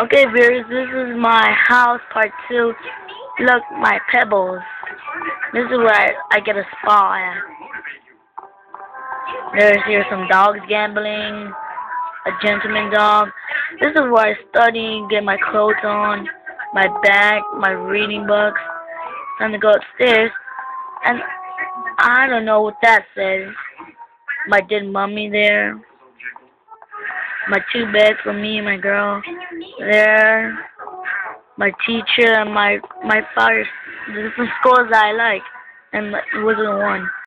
Okay, viewers, this is my house part two. Look, my pebbles. This is where I, I get a spa at. There's here some dogs gambling, a gentleman dog. This is where I study, get my clothes on, my bag, my reading books. Time to go upstairs, and I don't know what that says. My dead mummy there my two beds for me and my girl there my teacher and my my father the different schools I like and it wasn't one